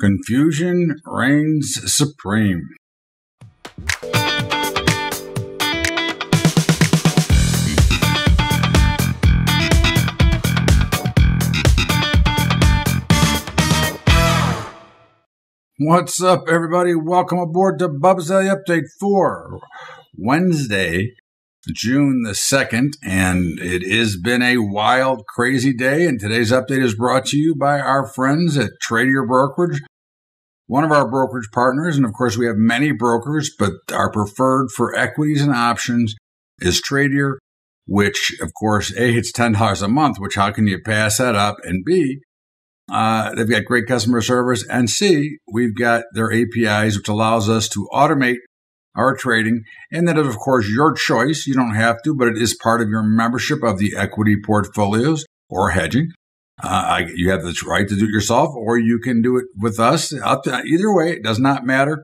Confusion reigns supreme. What's up, everybody? Welcome aboard to Bubba's Daily Update for Wednesday, June the 2nd. And it has been a wild, crazy day. And today's update is brought to you by our friends at Tradier Brokerage, one of our brokerage partners. And of course, we have many brokers, but our preferred for equities and options is Tradier, which, of course, A, it's $10 a month, which how can you pass that up? And B, uh, they've got great customer service. And C, we've got their APIs, which allows us to automate our trading. And that is, of course, your choice. You don't have to, but it is part of your membership of the equity portfolios or hedging. Uh, I, you have the right to do it yourself, or you can do it with us. either way, it does not matter.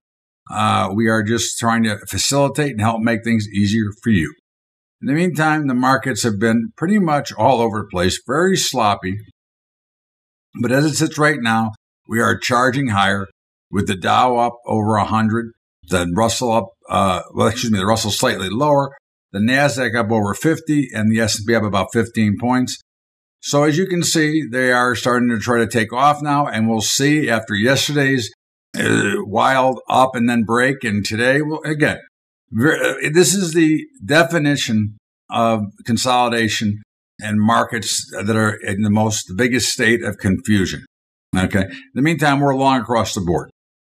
Uh, we are just trying to facilitate and help make things easier for you. In the meantime, the markets have been pretty much all over the place, very sloppy. But as it sits right now, we are charging higher with the Dow up over 100, the Russell up, uh, well, excuse me, the Russell slightly lower, the Nasdaq up over 50, and the S&P up about 15 points. So as you can see, they are starting to try to take off now, and we'll see after yesterday's uh, wild up and then break, and today, well, again, uh, this is the definition of consolidation and markets that are in the most, the biggest state of confusion. Okay. In the meantime, we're long across the board.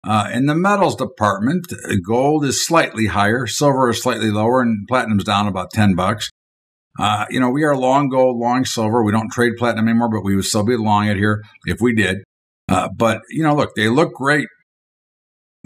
Uh, in the metals department, gold is slightly higher, silver is slightly lower, and platinum's down about 10 bucks. Uh, you know, we are long gold, long silver. We don't trade platinum anymore, but we would still be long it here if we did. Uh, but you know, look, they look great.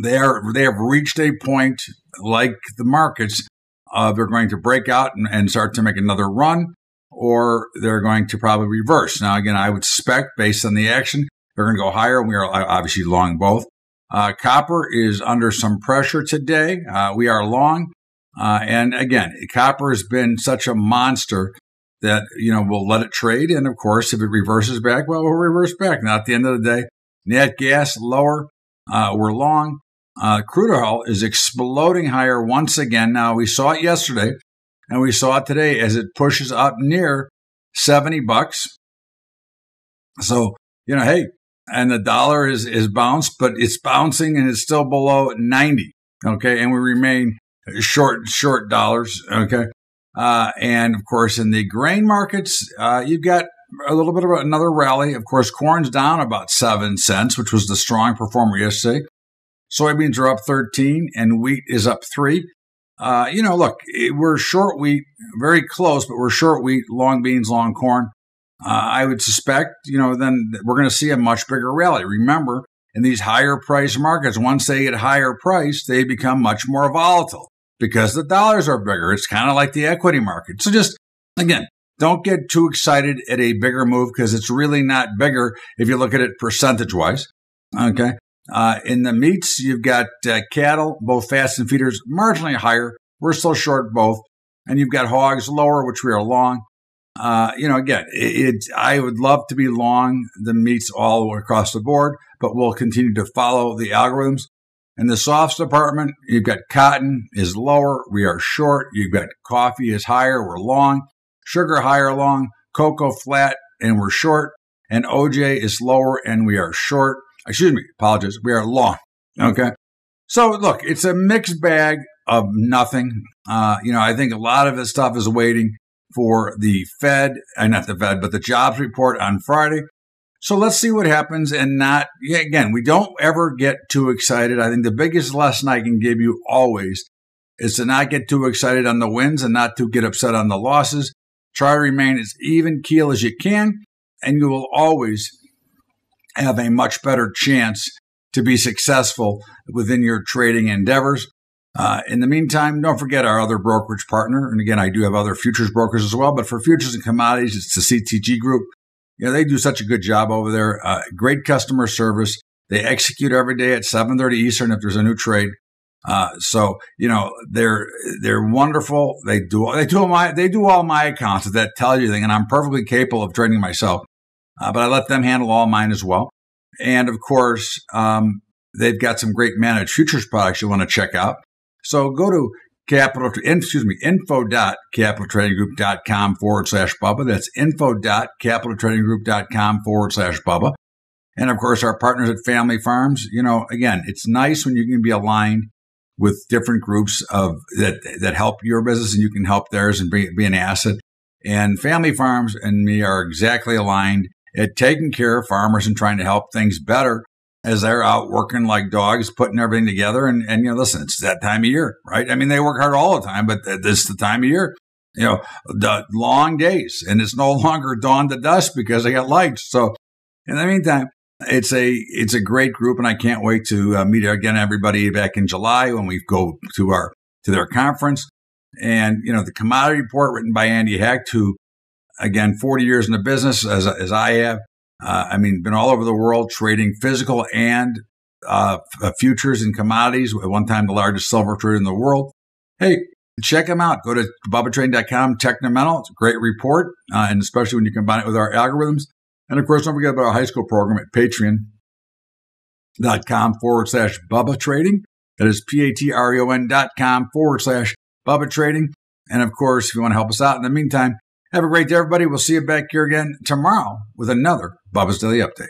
They are they have reached a point like the markets. Uh, they're going to break out and, and start to make another run or they're going to probably reverse. Now, again, I would suspect based on the action, they're going to go higher. We are obviously long both. Uh, copper is under some pressure today. Uh, we are long. Uh, and again, copper has been such a monster that, you know, we'll let it trade. And of course, if it reverses back, well, we'll reverse back. Now, at the end of the day, nat gas lower. Uh, we're long. Uh, crude oil is exploding higher once again. Now, we saw it yesterday. And we saw it today as it pushes up near 70 bucks. So, you know, hey, and the dollar is, is bounced, but it's bouncing and it's still below 90. Okay. And we remain short, short dollars. Okay. Uh, and of course, in the grain markets, uh, you've got a little bit of another rally. Of course, corn's down about seven cents, which was the strong performer yesterday. Soybeans are up 13 and wheat is up three. Uh, you know, look, we're short wheat, very close, but we're short wheat, long beans, long corn. Uh, I would suspect, you know, then we're going to see a much bigger rally. Remember, in these higher price markets, once they get higher price, they become much more volatile because the dollars are bigger. It's kind of like the equity market. So just again, don't get too excited at a bigger move because it's really not bigger if you look at it percentage wise. Okay. Uh, in the meats, you've got uh, cattle, both fats and feeders, marginally higher. We're still short both. And you've got hogs lower, which we are long. Uh, you know, again, it, it, I would love to be long the meats all across the board, but we'll continue to follow the algorithms. In the softs department, you've got cotton is lower. We are short. You've got coffee is higher. We're long. Sugar higher long. Cocoa flat and we're short. And OJ is lower and we are short excuse me, apologize. We are long. Okay. So look, it's a mixed bag of nothing. Uh, you know, I think a lot of this stuff is waiting for the Fed, and uh, not the Fed, but the jobs report on Friday. So let's see what happens and not, again, we don't ever get too excited. I think the biggest lesson I can give you always is to not get too excited on the wins and not to get upset on the losses. Try to remain as even keel as you can, and you will always have a much better chance to be successful within your trading endeavors. Uh, in the meantime, don't forget our other brokerage partner. And again, I do have other futures brokers as well, but for futures and commodities, it's the CTG group. You know, they do such a good job over there. Uh, great customer service. They execute every day at 7:30 Eastern if there's a new trade. Uh, so you know they're they're wonderful. They do they do my they do all my accounts. If that tells you anything, and I'm perfectly capable of trading myself uh, but I let them handle all mine as well. And of course, um, they've got some great managed futures products you want to check out. So go to capital, excuse me, info.capitaltradinggroup.com forward slash Bubba. That's info.capitaltradinggroup.com forward slash Bubba. And of course, our partners at Family Farms, you know, again, it's nice when you can be aligned with different groups of that, that help your business and you can help theirs and be, be an asset. And Family Farms and me are exactly aligned at taking care of farmers and trying to help things better as they're out working like dogs, putting everything together. And, and, you know, listen, it's that time of year, right? I mean, they work hard all the time, but this is the time of year, you know, the long days and it's no longer dawn to dusk because they got lights. So in the meantime, it's a it's a great group, and I can't wait to uh, meet again everybody back in July when we go to our to their conference. And you know, the commodity report written by Andy Hecht, who again, 40 years in the business as as I have, uh, I mean, been all over the world trading physical and uh, futures and commodities. At one time, the largest silver trader in the world. Hey, check him out. Go to bubbatrading.com, Technomental. It's a great report, uh, and especially when you combine it with our algorithms. And of course, don't forget about our high school program at patreon.com forward slash Bubba Trading. That is P-A-T-R-E-O-N dot com forward slash Bubba Trading. And of course, if you want to help us out in the meantime, have a great day, everybody. We'll see you back here again tomorrow with another Bubba's Daily Update.